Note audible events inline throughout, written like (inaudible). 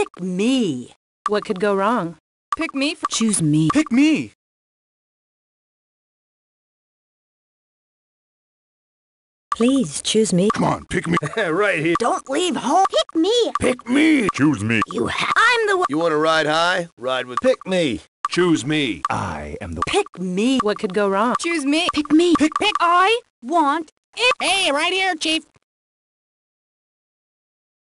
Pick me. What could go wrong? Pick me for Choose me. Pick me. Please choose me. Come on, pick me. (laughs) right here. Don't leave home. Pick me. Pick me. Choose me. You ha- I'm the one. You want to ride high? Ride with. Pick me. Choose me. I am the. Pick me. What could go wrong? choose me. Pick me. Pick. Pick I want it. Hey, right here, Chief.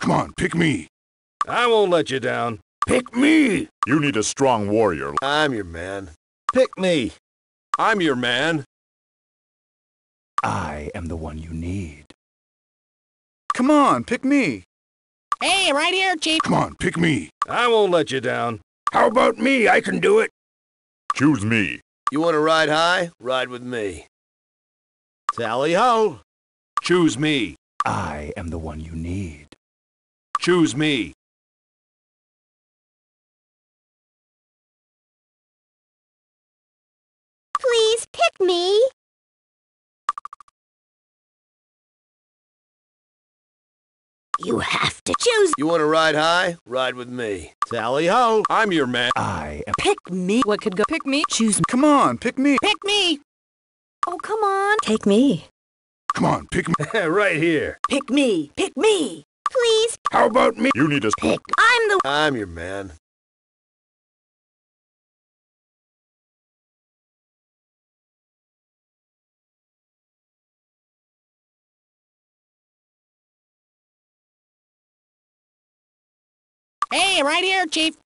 Come on, pick me. I won't let you down. Pick me. You need a strong warrior. I'm your man. Pick me. I'm your man. I am the one you need. Come on, pick me. Hey, right here, Chief. Come on, pick me. I won't let you down. How about me? I can do it. Choose me. You want to ride high? Ride with me. Tally ho. Choose me. I am the one you need. Choose me. Me. You have to choose. You want to ride high? Ride with me. Tally ho. I'm your man. I am. Pick me. What could go? Pick me. Choose. Come on, pick me. Pick me. Oh, come on. Take me. Come on, pick me. (laughs) right here. Pick me. Pick me. Please How about me? You need a. pick. I'm the I'm your man. Hey, right here, Chief.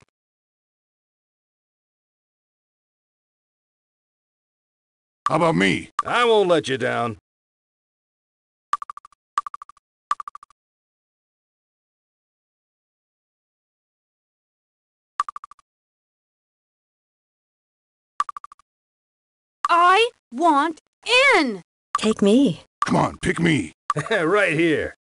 How about me? I won't let you down. I want in. Take me. Come on, pick me. (laughs) right here.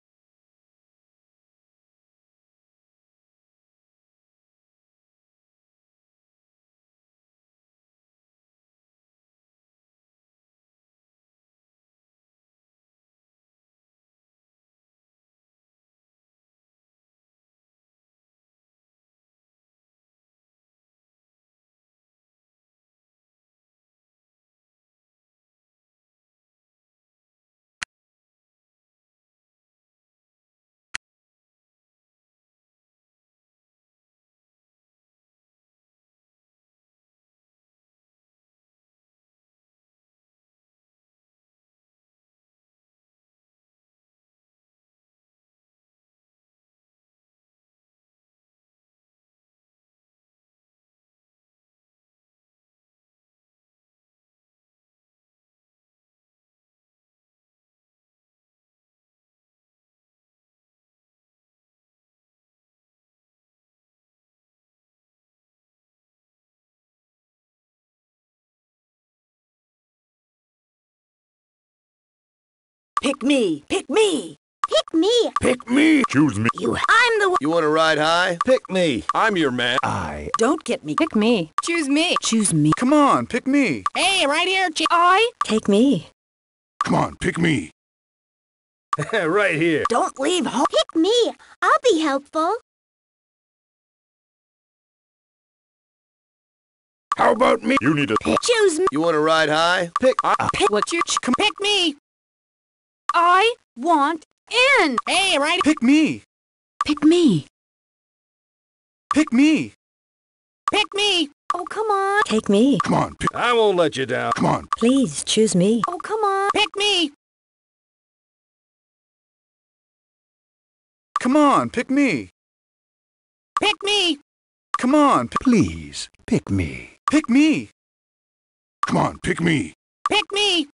Pick me. Pick me. Pick me. Pick me. Choose me. You. I'm the one. You want to ride high? Pick me. I'm your man. I. Don't get me. Pick me. Choose me. Choose me. Come on, pick me. Hey, right here, Chief. I Take me. Come on, pick me. (laughs) right here. Don't leave home. Pick me. I'll be helpful. How about me? You need a. Choose me. You want to ride high? Pick. I, What you? pick me. I want in. Hey, right. Pick me. Pick me. Pick me. Pick me. Oh, come on. Take me. Come on, pick. I won't let you down. Come on. Please choose me. Oh, come on. Pick me. Come on, pick me. Pick me. Come on, please. Pick me. Pick me. Come on, pick me. Pick me.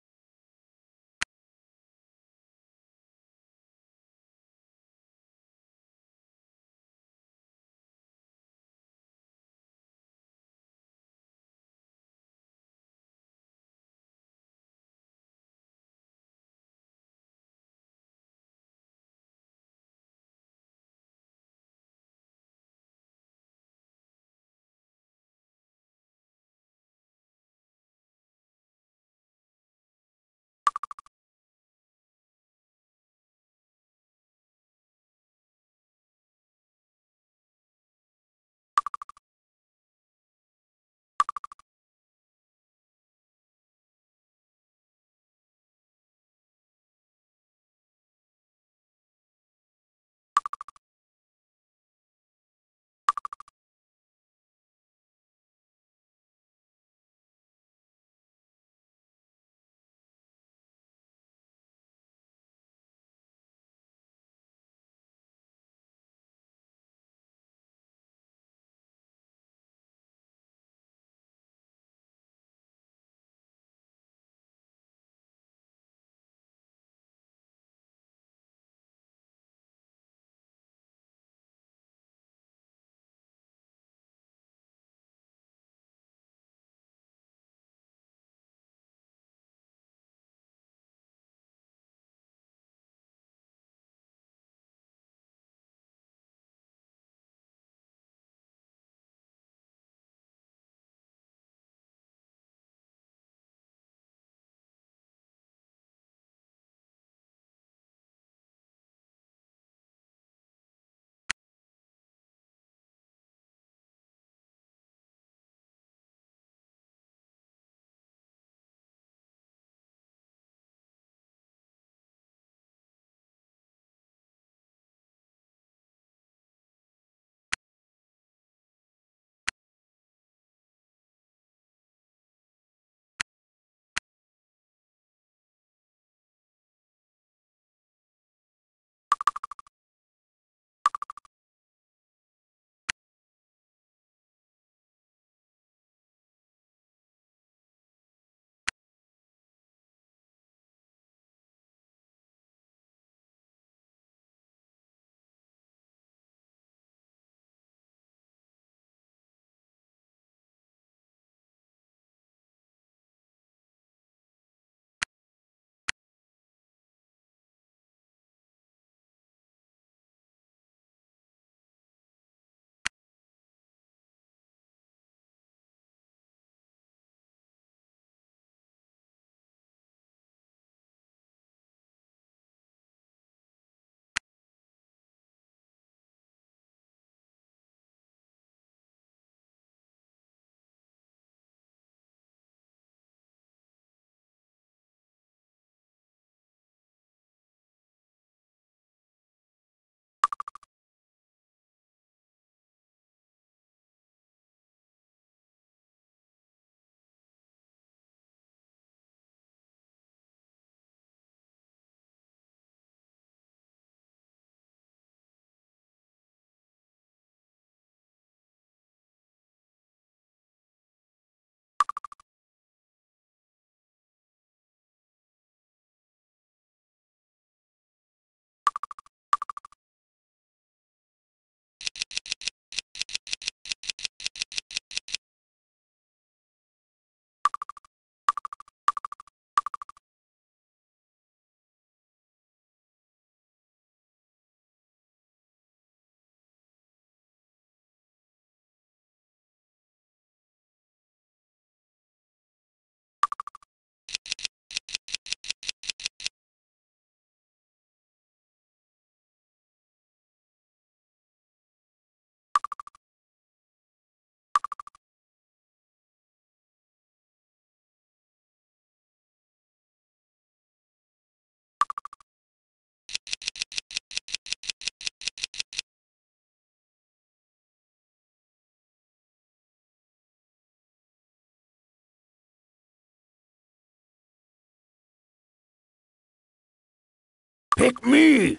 Pick me.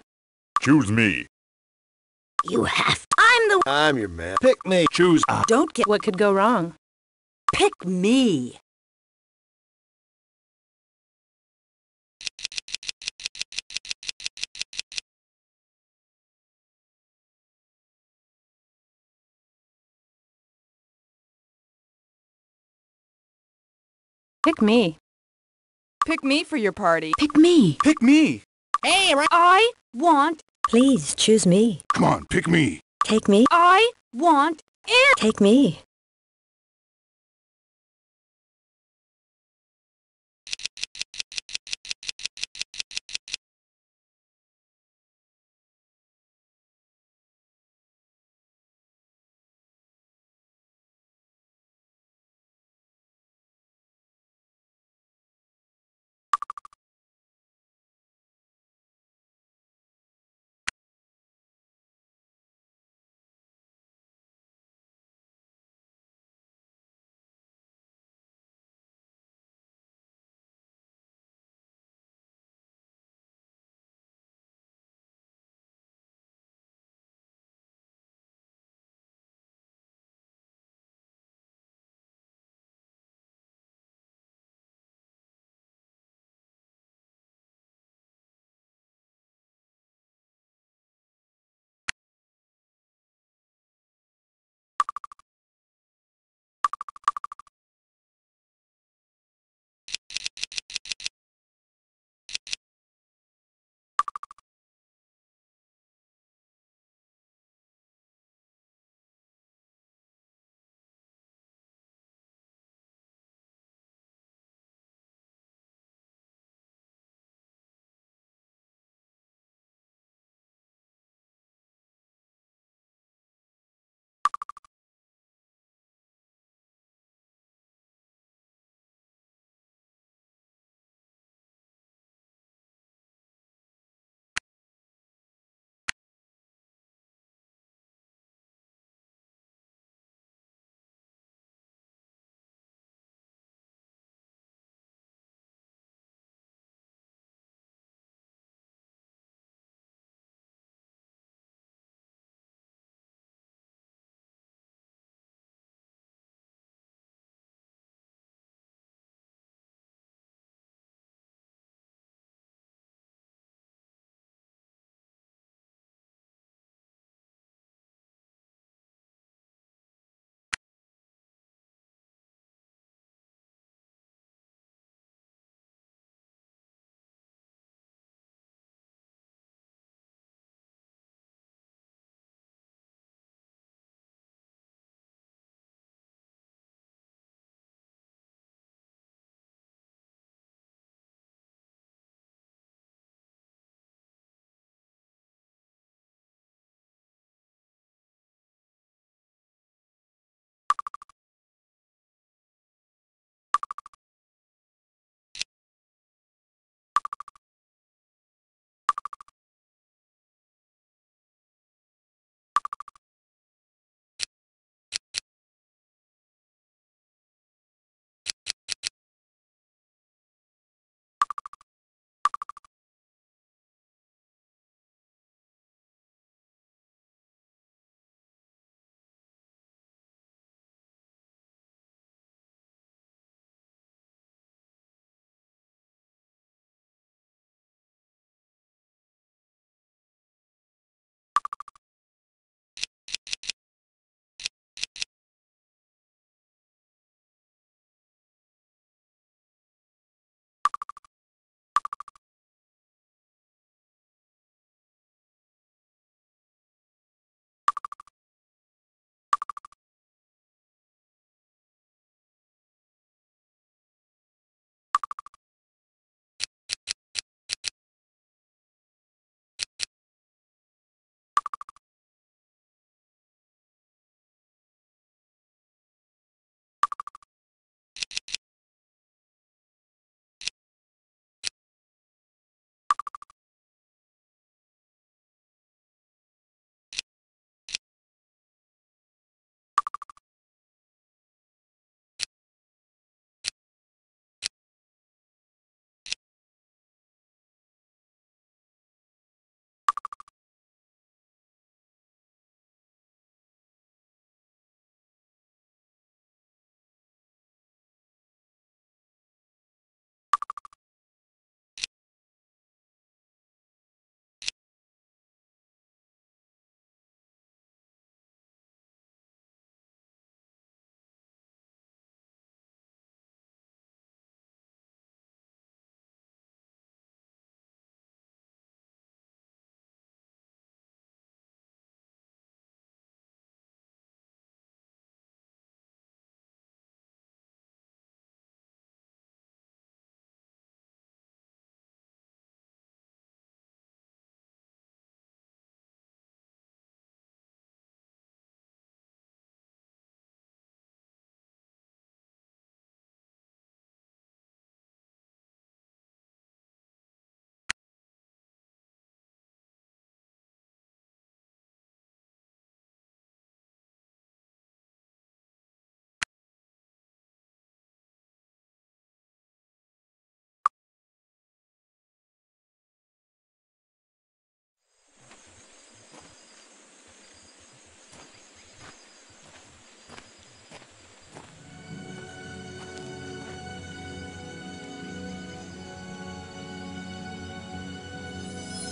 Choose me. You have. to. I'm the. I'm your man. Pick me. Choose I. Don't get. What could go wrong? Pick me. Pick me. Pick me for your party. Pick me. Pick me. Hey, I want, Please choose me. Come on, pick me. Take me. I want in. Take me.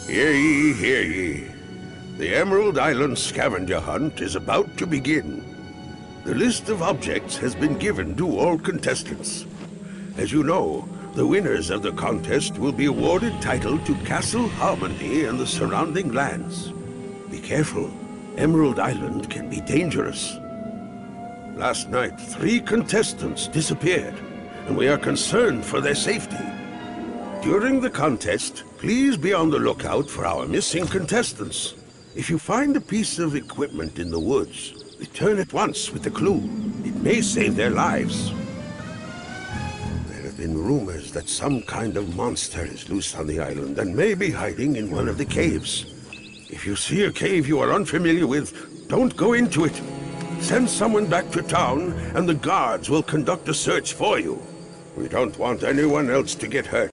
Hear ye, hear ye. The Emerald Island scavenger hunt is about to begin. The list of objects has been given to all contestants. As you know, the winners of the contest will be awarded title to Castle Harmondale and the surrounding lands. Be careful. Emerald Island can be dangerous. Last night, three contestants disappeared, and we are concerned for their safety. During the contest, please be on the lookout for our missing contestants. If you find a piece of equipment in the woods, return at once with the clue. It may save their lives. There have been rumors that some kind of monster is loose on the island and may be hiding in one of the caves. If you see a cave you are unfamiliar with, don't go into it. Send someone back to town, and the guards will conduct a search for you. We don't want anyone else to get hurt.